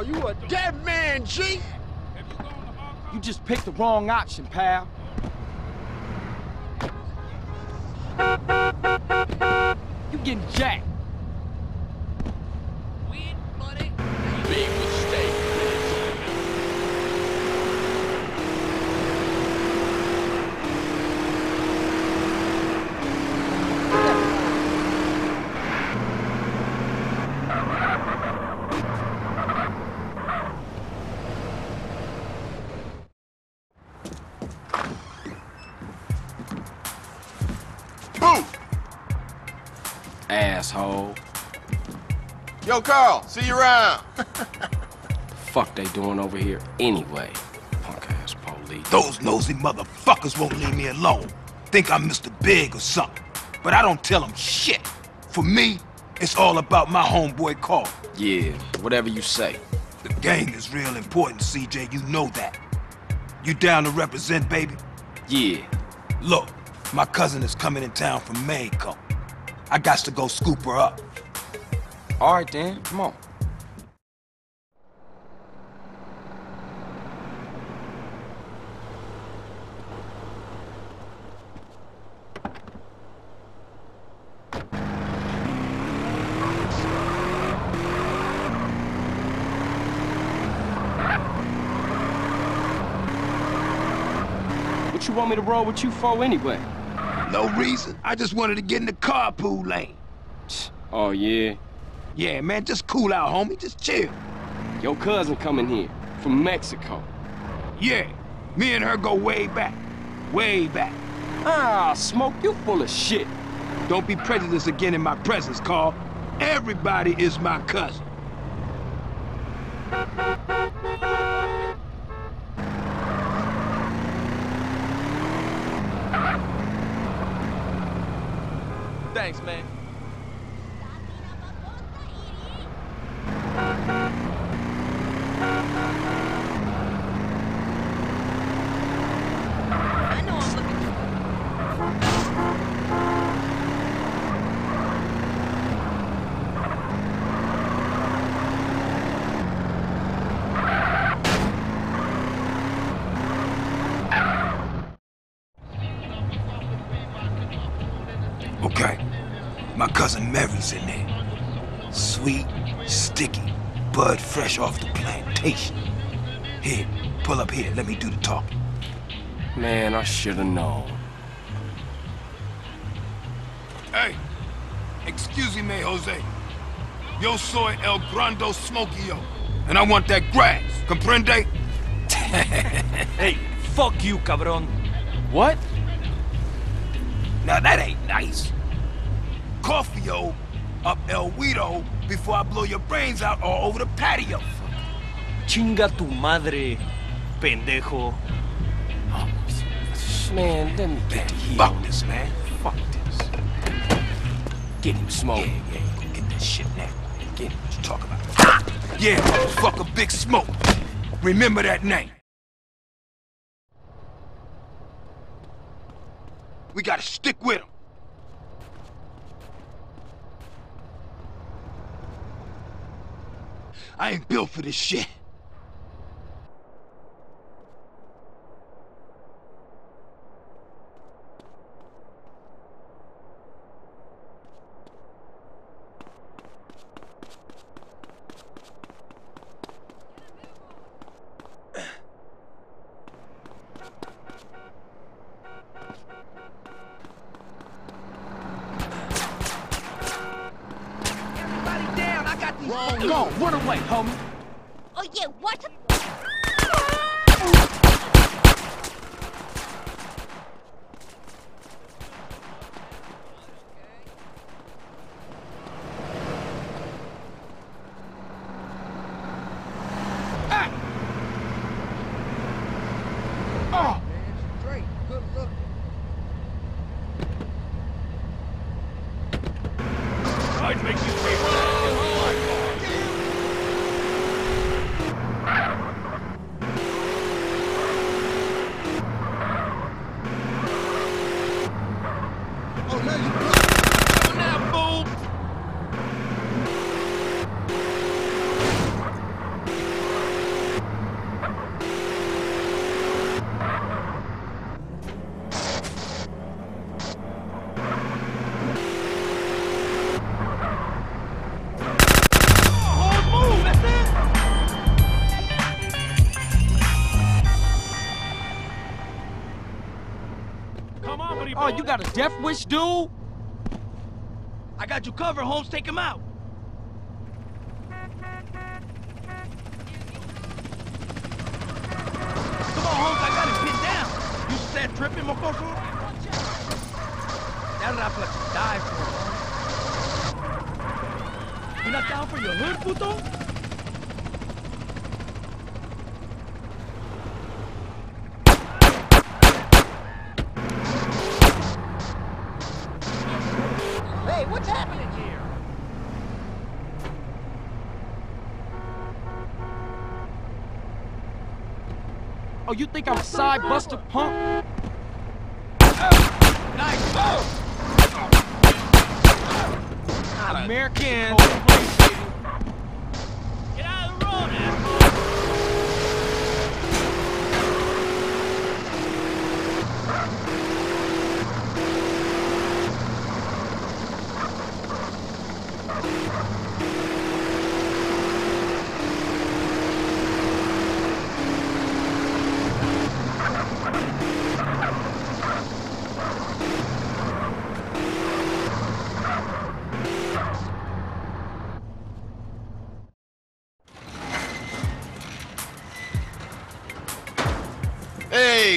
Oh, you a dead man, G! You just picked the wrong option, pal. You getting jacked. Asshole. Yo, Carl, see you around. Fuck they doing over here anyway? Punk ass police. Those nosy motherfuckers won't leave me alone. Think I'm Mr. Big or something. But I don't tell them shit. For me, it's all about my homeboy Carl. Yeah, whatever you say. The gang is real important, CJ. You know that. You down to represent, baby? Yeah. Look, my cousin is coming in town from Maine, Mexico. I got to go scoop her up. All right then, come on. What you want me to roll with you for anyway? No reason. I just wanted to get in the carpool lane. Oh yeah? Yeah, man, just cool out, homie. Just chill. Your cousin coming here from Mexico. Yeah, me and her go way back. Way back. Ah, Smoke, you full of shit. Don't be prejudiced again in my presence, Carl. Everybody is my cousin. Thanks, man. I know I'm looking Okay. My cousin Mary's in there. Sweet, sticky, bud fresh off the plantation. Here, pull up here. Let me do the talking. Man, I should've known. Hey, excuse me, Jose. Yo soy el grando smokio. And I want that grass. Comprende? Hey, fuck you, cabron. What? Now that ain't nice. Coffee-o up El Guido before I blow your brains out all over the patio. Chinga tu madre, pendejo. Man, let me get Man, here. fuck this, man. Fuck this. Get him, Smoke. Yeah, yeah, go get that shit now. Get what you talk about. Yeah, motherfucker, Big Smoke. Remember that name. We gotta stick with him. I ain't built for this shit. Go, run away, homie. Oh yeah, what? Ah! Oh, A death wish, dude? I got you covered, Holmes. Take him out. Come on, Holmes. I got him pinned down. You said tripping, mocoso? That rap like you died for. You not down for your hood, puto? Hey, what's happening here? Oh, you think I'm a side buster punk? Nice. American.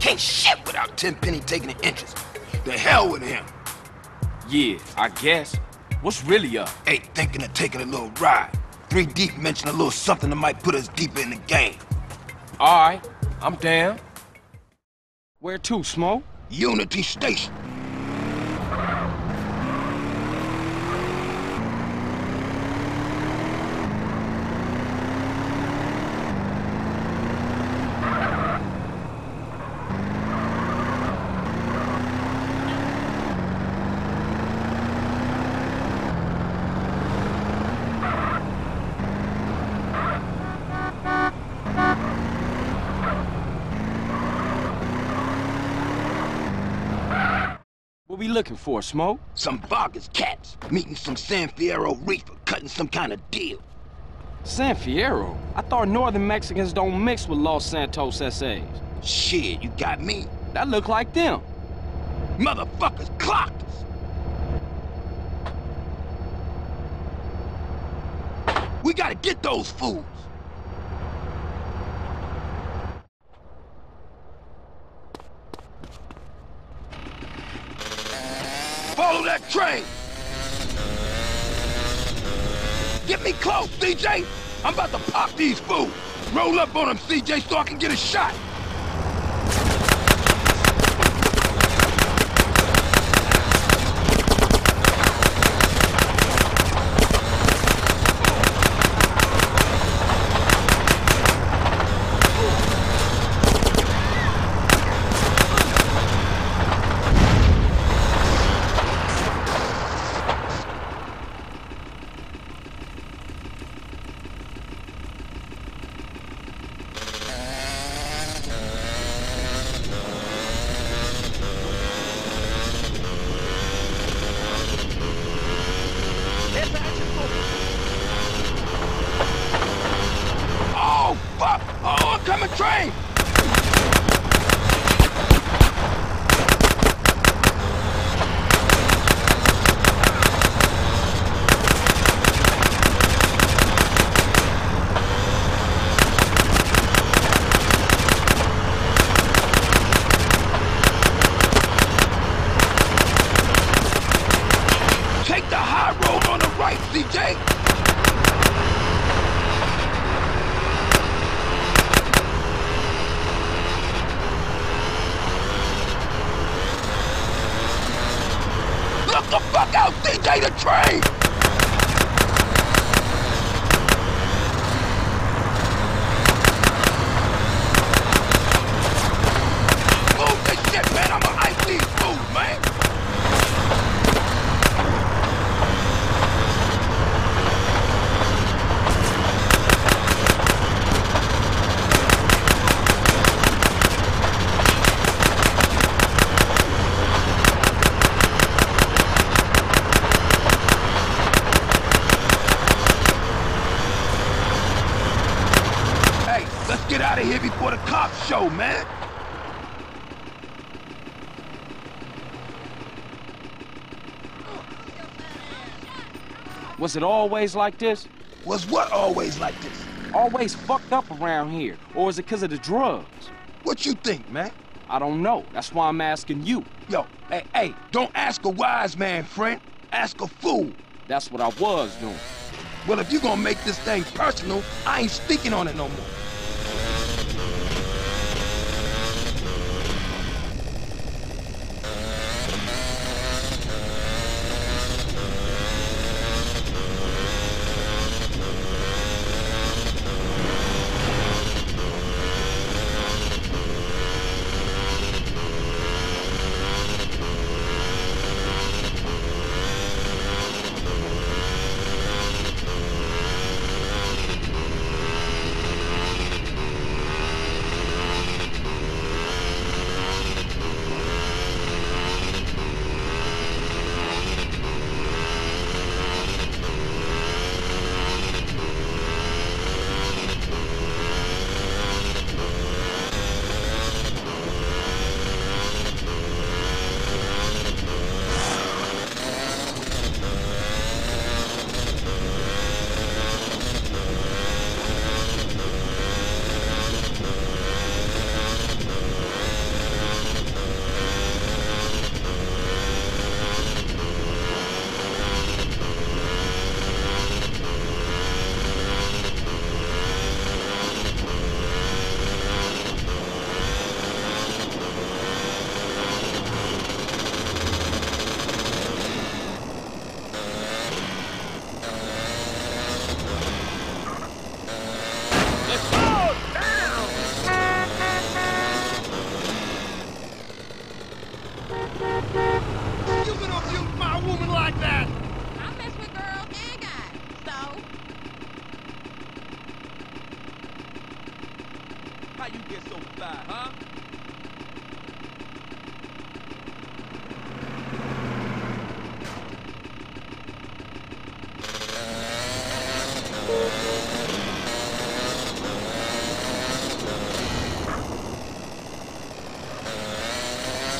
Can't shit without Tenpenny taking an interest. The hell with him. Yeah, I guess. What's really up? Hey, thinking of taking a little ride. Three Deep mentioned a little something that might put us deeper in the game. Alright, I'm down. Where to, Smoke? Unity Station. What we looking for, Smoke? Some Vagos cats meeting some San Fierro Rifa, cutting some kind of deal. San Fierro? I thought northern Mexicans don't mix with Los Santos SAs. Shit, you got me. That look like them. Motherfuckers clocked us. We gotta get those fools. Follow that train. Get me close, CJ. I'm about to pop these fools. Roll up on them, CJ, so I can get a shot. Oh, fuck! Oh, oncoming train! Take the high road on the right, CJ! Look the fuck out, CJ, the train! Move this shit, man! I'ma ice these fools, man! cop show, man. Was it always like this? Was what always like this? Always fucked up around here? Or is it because of the drugs? What you think, man? I don't know. That's why I'm asking you. Yo, hey, hey, don't ask a wise man, friend. Ask a fool. That's what I was doing. Well, if you're gonna make this thing personal, I ain't speaking on it no more.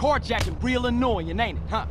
Carjacking real annoying, ain't it, huh?